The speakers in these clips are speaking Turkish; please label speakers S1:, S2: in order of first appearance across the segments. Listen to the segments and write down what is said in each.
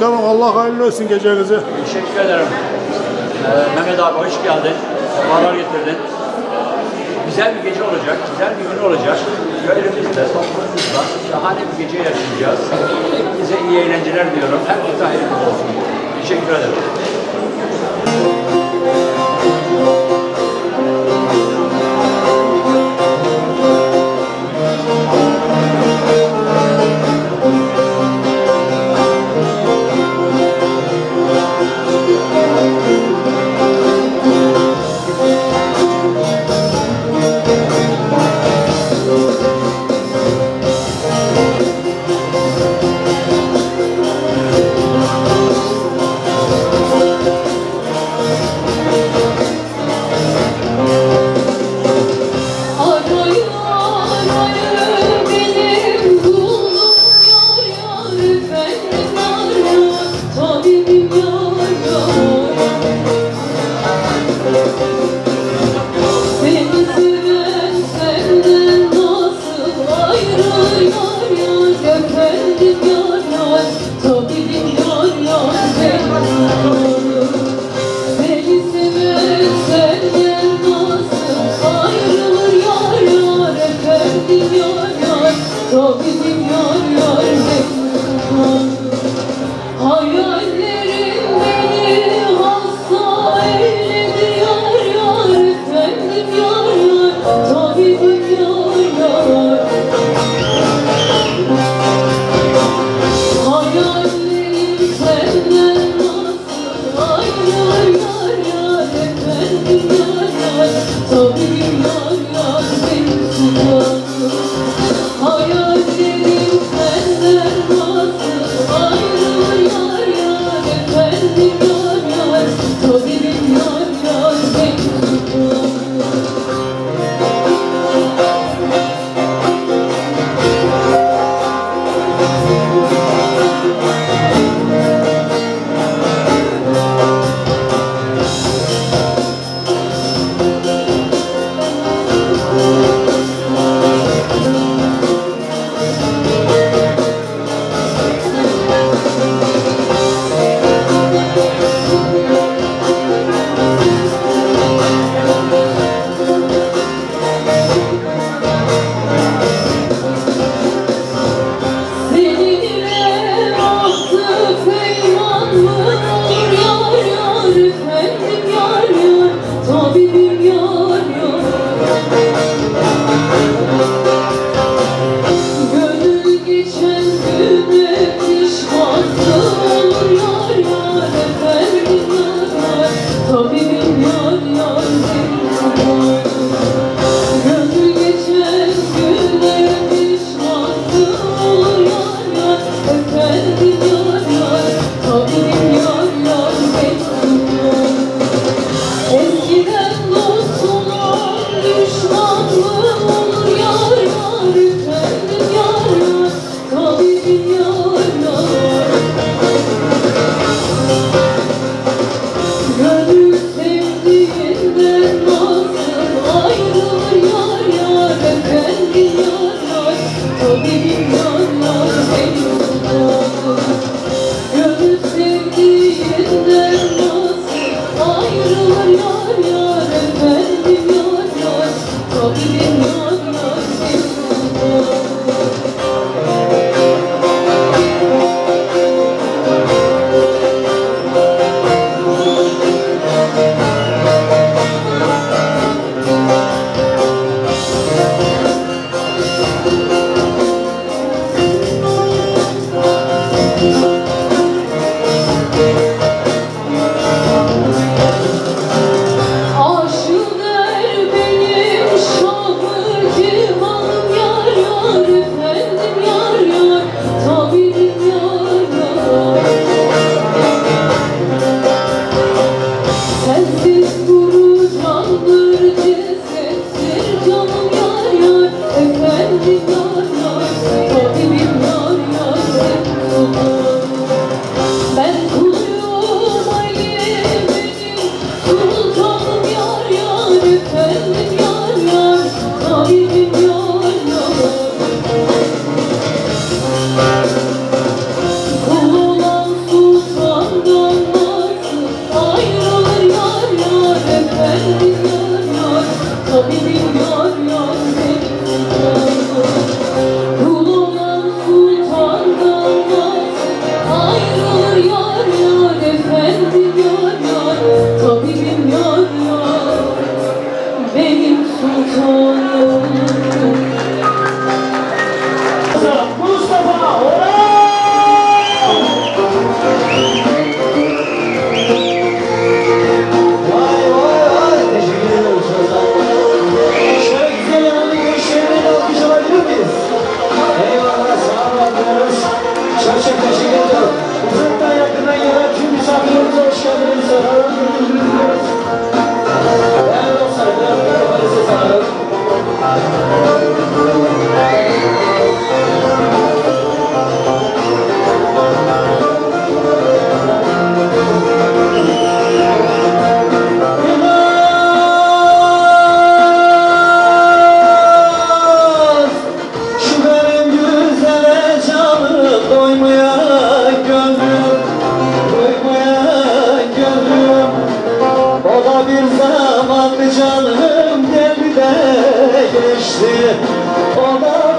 S1: Başkanım Allah hayırlı olsun gecenizi.
S2: Teşekkür ederim. Ee, Mehmet abi hoş geldin. Sefalar getirdin. Güzel bir gece olacak, güzel bir gün olacak. Köylerimizde, toplumumuzda şahane bir gece yaşayacağız. Hepinize iyi eğlenceler diyorum. Herkese hayırlı olsun. Teşekkür ederim.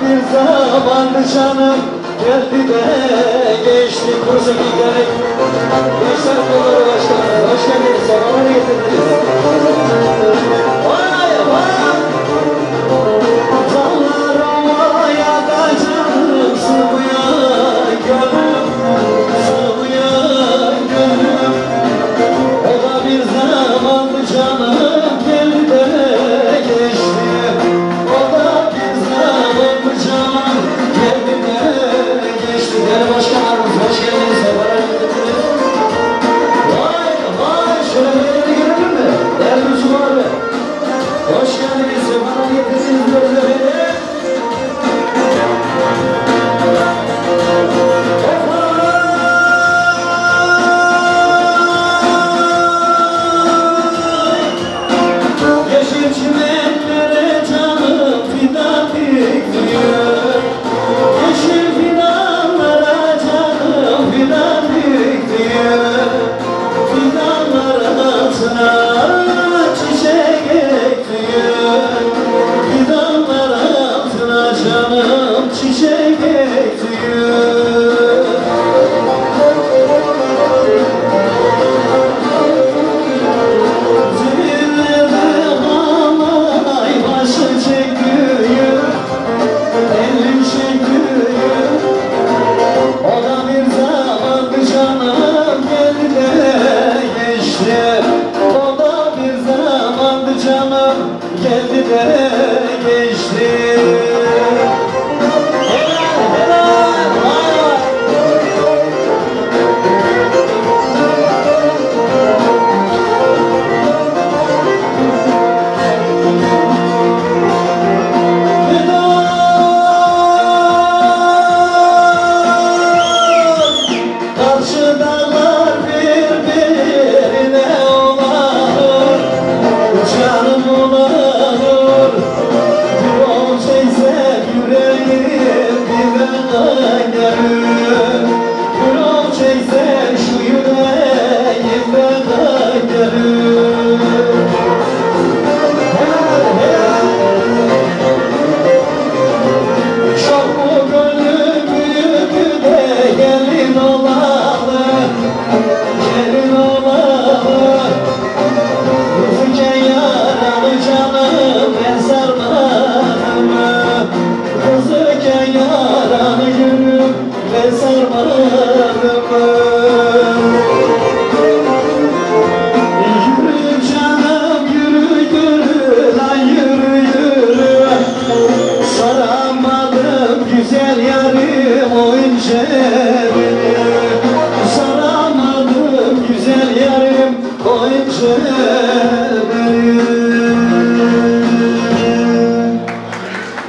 S3: Bir zamandı canım Geldi de geçti Kursa giderek Gençler kolları başkanı Hoş geldiniz. Sefalar getirdiniz. Vay vay Dağlar ovaya da canım Sıvıya gönlüm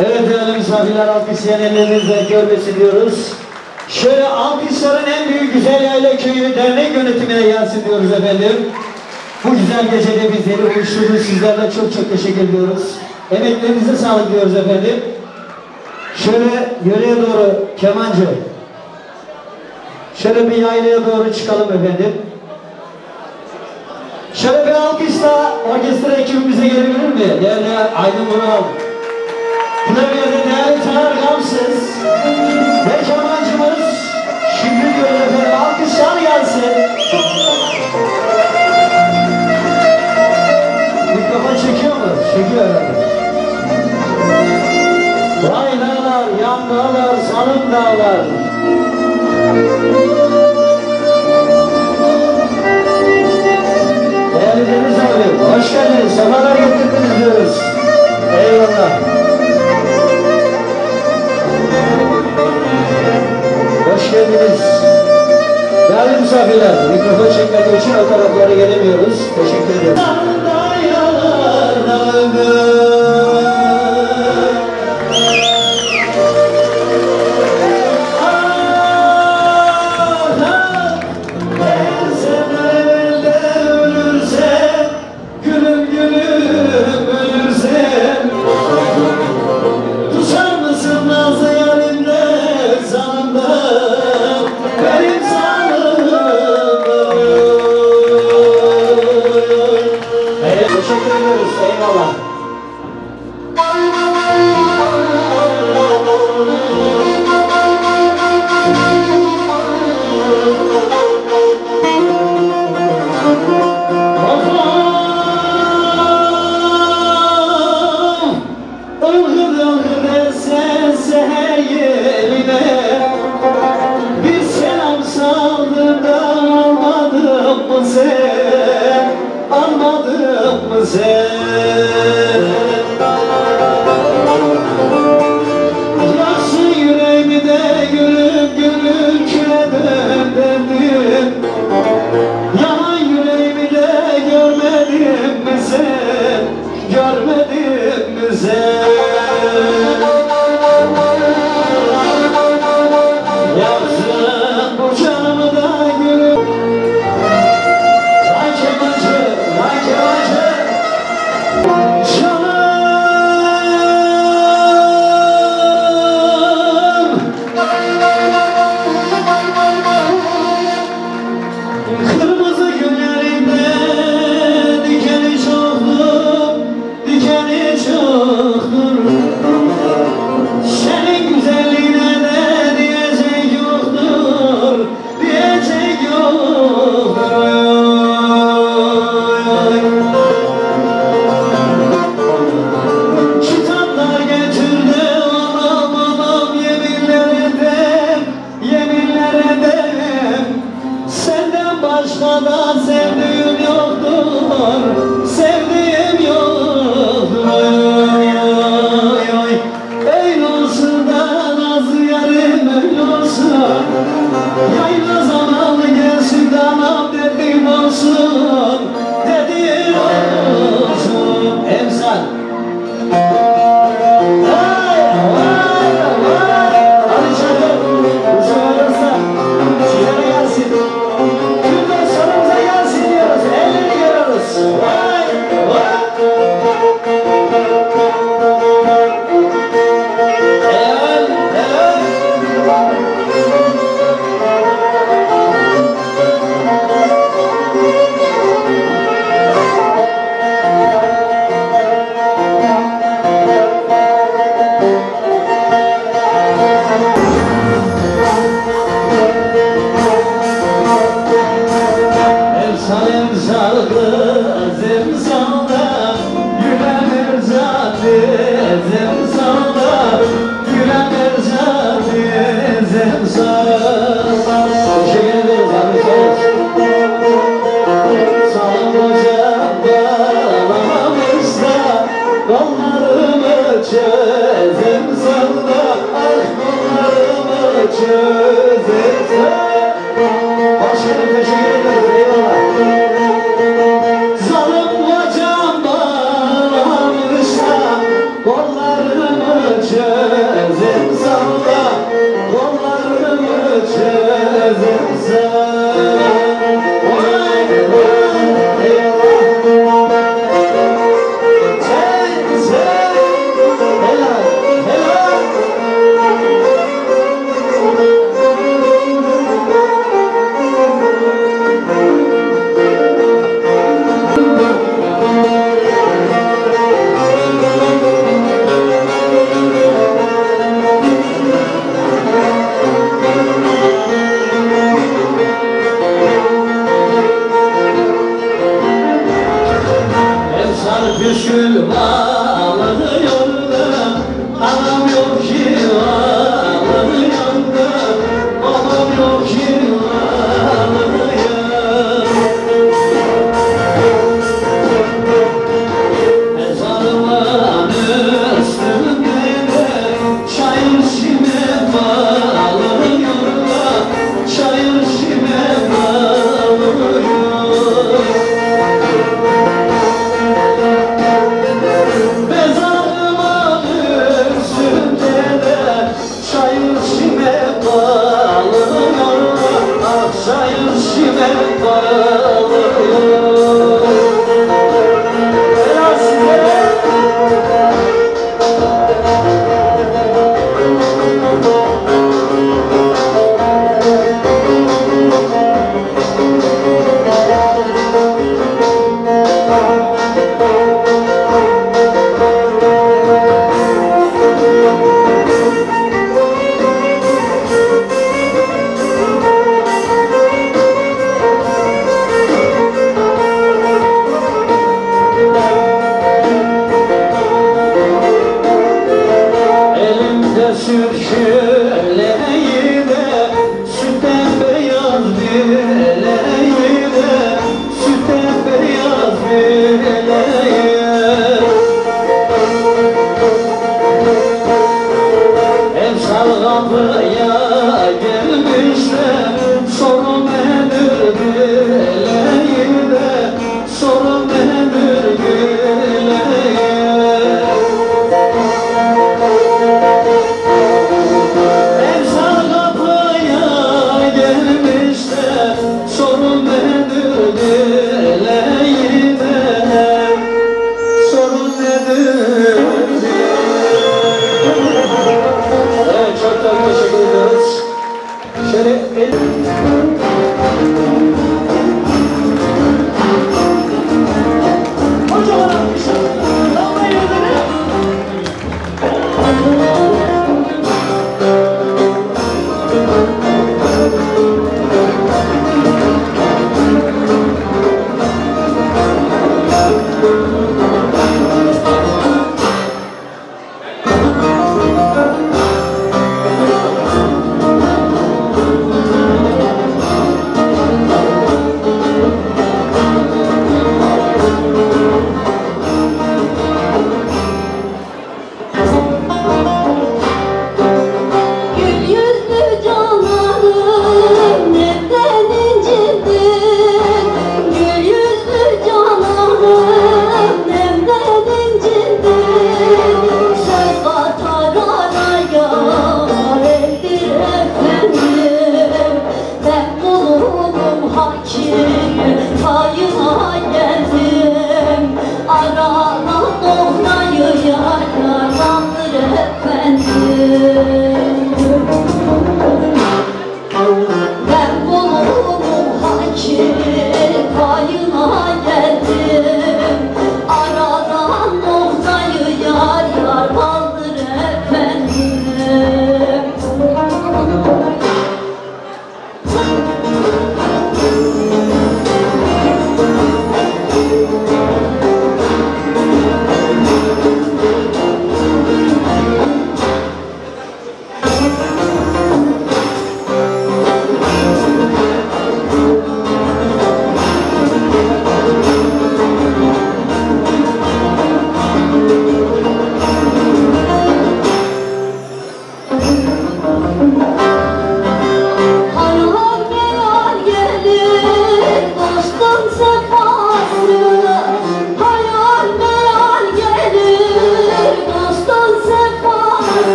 S3: Evet değerli misafirler alkışlayan ellerinizle görmesi diyoruz. Şöyle alkışların en büyük güzel yayla köyü dernek yönetimine gelsin diyoruz efendim. Bu güzel gecede bizleri buluşturdu. Sizlerle çok çok teşekkür ediyoruz. Emeklerinize sağlık diyoruz efendim. Şöyle yöreye doğru kemancı. Şöyle bir yaylaya doğru çıkalım efendim. Şöyle bir alkışla orkestra ekibimize gelebilir mi? Değerli Aydın Vural. Klavyede değerli Taner Gamsız. Ve kemancımız şimdi diyoruz efendim alkışlar gelsin. Mikrofon çekiyor mu? Çekiyor herhalde. Vay dağlar, yan dağlar, sanım dağlar. Değerli Deniz abi, hoş geldiniz, sefalar getirdiniz diyoruz. Eyvallah. Hoş geldiniz. Değerli misafirler, mikrofon çekmediği için o taraflara gelemiyoruz. Teşekkür ederim.
S2: 저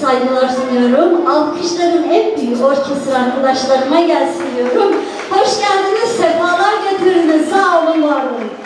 S2: saygılar sunuyorum. Alkışlarım hep büyük orkestra arkadaşlarıma gelsin diyorum. Hoş geldiniz, sefalar getirdiniz. Sağ olun, var olun.